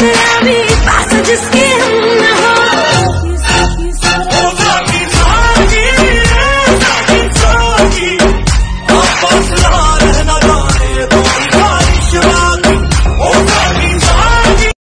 personality, faster just keep